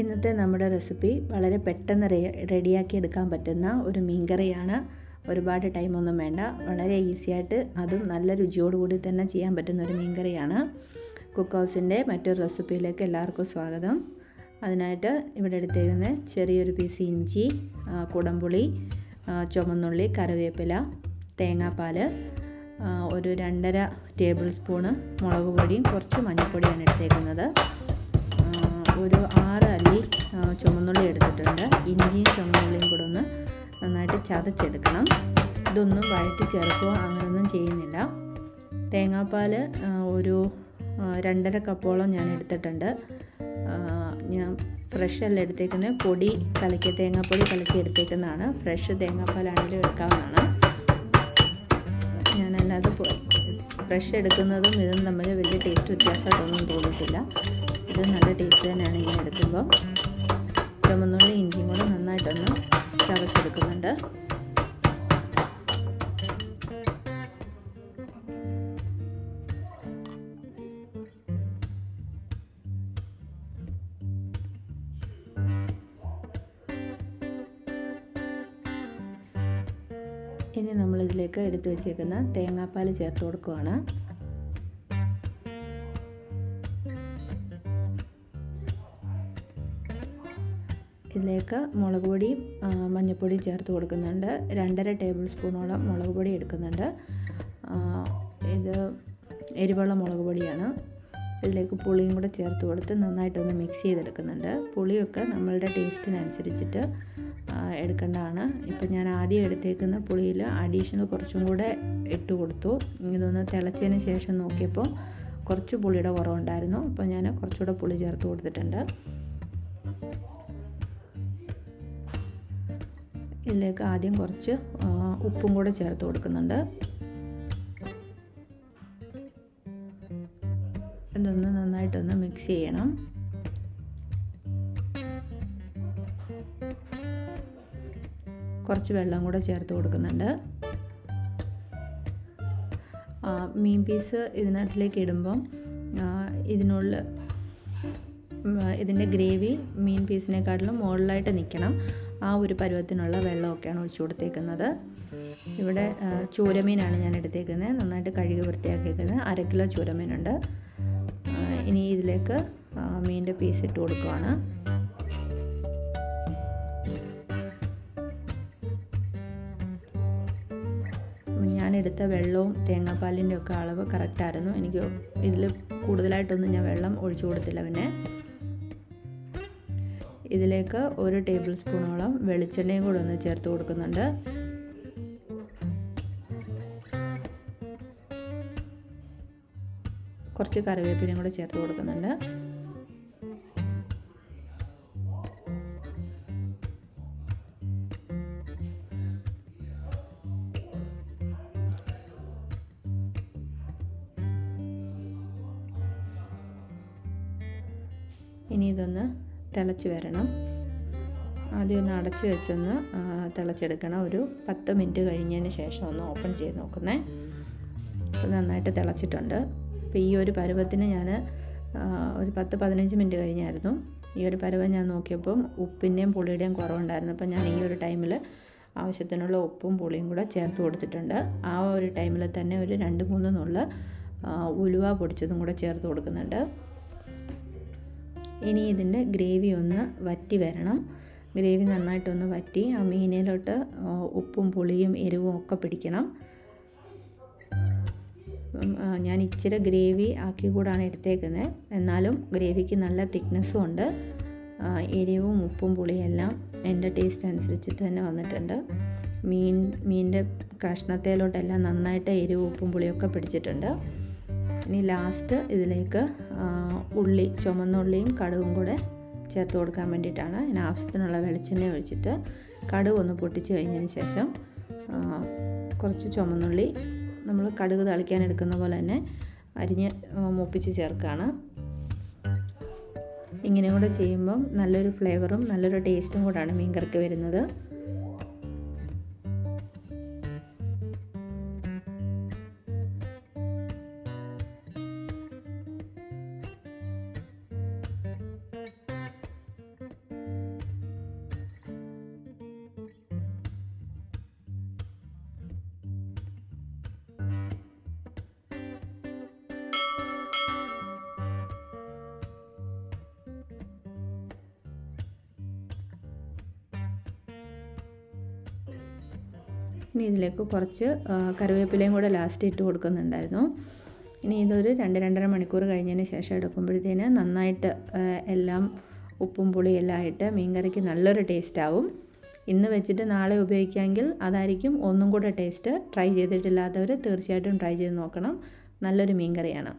ഇന്നത്തെ നമ്മുടെ റെസിപ്പി വളരെ പെട്ടെന്ന് റെഡിയാക്കി എടുക്കാൻ പറ്റുന്ന ഒരു മീൻകറിയാണ്. ഒരുപാട് ടൈമൊന്നും വേണ്ട. വളരെ ഈസി ആയിട്ട് അതും നല്ല രുചിയോടുകൂടി തന്നെ ചെയ്യാൻ പറ്റുന്ന ഒരു മീൻകറിയാണ്. കുക്ക് ഹൗസിന്റെ മറ്റൊരു റെസിപ്പിയിലേക്ക് എല്ലാവർക്കും സ്വാഗതം. അതിനായിട്ട് ഇവിടെ എടുത്തേക്കുന്ന ചെറിയൊരു പീസ് ഇഞ്ചി കുടംപുളി ചുമന്നുള്ളി കറിവേപ്പില തേങ്ങാപ്പാൽ ഒരു രണ്ടര ടേബിൾ സ്പൂണ് മുളക് പൊടിയും കുറച്ച് മഞ്ഞൾപ്പൊടിയാണ് എടുത്തേക്കുന്നത്. ഒരു ആറ് അല്ലി ചുമന്നുള്ളി എടുത്തിട്ടുണ്ട്. ഇഞ്ചിയും ചുമന്നുള്ളിയും കൂടെ ഒന്ന് നന്നായിട്ട് ചതച്ചെടുക്കണം. ഇതൊന്നും വഴറ്റി ചേർക്കുക അങ്ങനെയൊന്നും ചെയ്യുന്നില്ല. തേങ്ങാപ്പാൽ ഒരു രണ്ടര കപ്പോളം ഞാൻ എടുത്തിട്ടുണ്ട്. ഞാൻ ഫ്രഷ് അല്ല എടുത്തേക്കുന്നത് പൊടി കലക്കി തേങ്ങാപ്പൊടി കലക്കി എടുത്തേക്കുന്നതാണ്. ഫ്രഷ് തേങ്ങാപ്പാലാണെങ്കിലും എടുക്കാവുന്നതാണ്. ഞാനല്ലാതെ ഫ്രഷ് എടുക്കുന്നതും ഇതും തമ്മിൽ വലിയ ടേസ്റ്റ് വ്യത്യാസമായിട്ടൊന്നും തോന്നിയിട്ടില്ല. ഇത് നല്ല ടേസ്റ്റ് തന്നെയാണ് ഇങ്ങനെ എടുക്കുമ്പോൾ ചുമന്നുള്ളി ഇഞ്ചിയും കൂടെ നന്നായിട്ടൊന്ന് ചതച്ചെടുക്കുന്നുണ്ട്. ഇനി നമ്മളിതിലേക്ക് എടുത്തു വച്ചേക്കുന്ന തേങ്ങാപ്പാൽ ചേർത്ത് കൊടുക്കുകയാണ് ഇതിലേക്ക് മുളക് പൊടിയും മഞ്ഞൾപ്പൊടിയും ചേർത്ത് കൊടുക്കുന്നുണ്ട്. രണ്ടര ടേബിൾ സ്പൂണോളം മുളക് പൊടി എടുക്കുന്നുണ്ട്. ഇത് എരിവുള്ള മുളക് പൊടിയാണ്. ഇതിലേക്ക് പുളിയും കൂടെ ചേർത്ത് കൊടുത്ത് നന്നായിട്ടൊന്ന് മിക്സ് ചെയ്തെടുക്കുന്നുണ്ട്. പുളിയൊക്കെ നമ്മളുടെ ടേസ്റ്റിനനുസരിച്ചിട്ട് എടുക്കേണ്ടതാണ്. ഇപ്പം ഞാൻ ആദ്യം എടുത്തേക്കുന്ന പുളിയിൽ അഡീഷണൽ കുറച്ചും കൂടെ ഇട്ട് കൊടുത്തു. ഇതൊന്ന് തിളച്ചതിന് ശേഷം നോക്കിയപ്പോൾ കുറച്ച് പുളിയുടെ കുറവുണ്ടായിരുന്നു. അപ്പോൾ ഞാൻ കുറച്ചുകൂടെ പുളി ചേർത്ത് കൊടുത്തിട്ടുണ്ട്. ഇതിലേക്ക് ആദ്യം കുറച്ച് ഉപ്പും കൂടെ ചേർത്ത് കൊടുക്കുന്നുണ്ട്. ഇതൊന്ന് നന്നായിട്ടൊന്ന് മിക്സ് ചെയ്യണം. കുറച്ച് വെള്ളം കൂടെ ചേർത്ത് കൊടുക്കുന്നുണ്ട്. മീൻ പീസ് ഇതിനകത്തിലേക്ക് ഇടുമ്പം ഇതിനുള്ള ഇതിന്റെ ഗ്രേവി മീൻ പീസിനെക്കാട്ടിലും മുകളിലായിട്ട് നിൽക്കണം. ആ ഒരു പരുവത്തിനുള്ള വെള്ളമൊക്കെയാണ് ഒഴിച്ചു കൊടുത്തേക്കുന്നത്. ഇവിടെ ചൂരമീനാണ് ഞാൻ എടുത്തേക്കുന്നത്. നന്നായിട്ട് കഴുകി വൃത്തിയാക്കിയേക്കുന്നത്. അര കിലോ ചൂരമീനുണ്ട്. ഇനി ഇതിലേക്ക് മീനിന്റെ പീസ് ഇട്ട് കൊടുക്കുകയാണ് ഞാനെടുത്ത വെള്ളവും തേങ്ങാപ്പാലിന്റെ ഒക്കെ അളവ് കറക്റ്റായിരുന്നു എനിക്ക് ഇതിൽ കൂടുതലായിട്ടൊന്നും ഞാൻ വെള്ളം ഒഴിച്ചു കൊടുത്തില്ല പിന്നെ. ഇതിലേക്ക് ഒരു ടേബിൾ സ്പൂണോളം വെളിച്ചെണ്ണയും കൂടെ ഒന്ന് ചേർത്ത് കൊടുക്കുന്നുണ്ട്. കുറച്ച് കറിവേപ്പിലയും കൂടെ ചേർത്ത് കൊടുക്കുന്നുണ്ട്. ഇനി ഇതൊന്ന് തിളച്ച് വരണം. ആദ്യം ഒന്ന് അടച്ച് വെച്ചൊന്ന് തിളച്ചെടുക്കണം. ഒരു പത്ത് മിനിറ്റ് കഴിഞ്ഞതിന് ശേഷം ഒന്ന് ഓപ്പൺ ചെയ്ത് നോക്കുന്നേ. അപ്പോൾ നന്നായിട്ട് തിളച്ചിട്ടുണ്ട്. അപ്പോൾ ഈ ഒരു പരുവത്തിന് ഞാൻ ഒരു പത്ത് പതിനഞ്ച് മിനിറ്റ് കഴിഞ്ഞായിരുന്നു. ഈ ഒരു പരുവം ഞാൻ നോക്കിയപ്പം ഉപ്പിന്റെയും പുളിയുടെയും കുറവുണ്ടായിരുന്നു. അപ്പോൾ ഞാൻ ഈ ഒരു ടൈമിൽ ആവശ്യത്തിനുള്ള ഉപ്പും പുളിയും കൂടെ ചേർത്ത് കൊടുത്തിട്ടുണ്ട്. ആ ഒരു ടൈമിൽ തന്നെ ഒരു രണ്ട് മൂന്ന് നുള്ള ഉലുവ പൊടിച്ചതും കൂടെ ചേർത്ത് കൊടുക്കുന്നുണ്ട്. ഇനി ഇതിന്റെ ഗ്രേവി ഒന്ന് വറ്റി വരണം. ഗ്രേവി നന്നായിട്ടൊന്ന് വറ്റി ആ മീനിലോട്ട് ഉപ്പും പുളിയും എരിവും ഒക്കെ പിടിക്കണം. ഞാൻ ഇച്ചിരി ഗ്രേവി ആക്കി കൂടാണ് എടുത്തേക്കുന്നത്. എന്നാലും ഗ്രേവിക്ക് നല്ല തിക്നെസ്സും ഉണ്ട്. എരിവും ഉപ്പും പുളിയും എല്ലാം എന്റെ ടേസ്റ്റ് അനുസരിച്ചിട്ട് തന്നെ വന്നിട്ടുണ്ട്. മീൻ മീനിന്റെ കഷ്ണത്തേലോട്ടെല്ലാം നന്നായിട്ട് എരിവും ഉപ്പും പുളിയൊക്കെ പിടിച്ചിട്ടുണ്ട്. ഇനി ലാസ്റ്റ് ഇതിലേക്ക് ഉള്ളി ചുമന്നുള്ളിയും കടുകും കൂടെ ചേർത്ത് കൊടുക്കാൻ വേണ്ടിയിട്ടാണ്. ഇതിന് ആവശ്യത്തിനുള്ള വെളിച്ചെണ്ണ ഒഴിച്ചിട്ട് കടുക് ഒന്ന് പൊട്ടിച്ച് കഴിഞ്ഞതിന് ശേഷം കുറച്ച് ചുമന്നുള്ളി നമ്മൾ കടുക് തളിക്കാൻ എടുക്കുന്ന പോലെ തന്നെ അരിഞ്ഞ് മൂപ്പിച്ച് ചേർക്കുകയാണ് ഇങ്ങനെ കൂടെ ചെയ്യുമ്പം നല്ലൊരു ഫ്ലേവറും നല്ലൊരു ടേസ്റ്റും കൂടാണ് മീൻ കറിക്ക് വരുന്നത്. ഇനി ഇതിലേക്ക് കുറച്ച് കറിവേപ്പിലയും കൂടെ ലാസ്റ്റ് ഇട്ട് കൊടുക്കുന്നുണ്ടായിരുന്നു. ഇനി ഇതൊരു രണ്ട് രണ്ടര മണിക്കൂർ കഴിഞ്ഞതിന് ശേഷം എടുക്കുമ്പോഴത്തേന് നന്നായിട്ട് എല്ലാം ഉപ്പും പുളിയും എല്ലാം ആയിട്ട് മീൻകറിക്ക് നല്ലൊരു ടേസ്റ്റ് ആവും. ഇന്ന് വെച്ചിട്ട് നാളെ ഉപയോഗിക്കാമെങ്കിൽ അതായിരിക്കും ഒന്നും കൂടെ ടേസ്റ്റ് ട്രൈ ചെയ്തിട്ടില്ലാത്തവർ തീർച്ചയായിട്ടും ട്രൈ ചെയ്ത് നോക്കണം. നല്ലൊരു മീൻകറിയാണ്.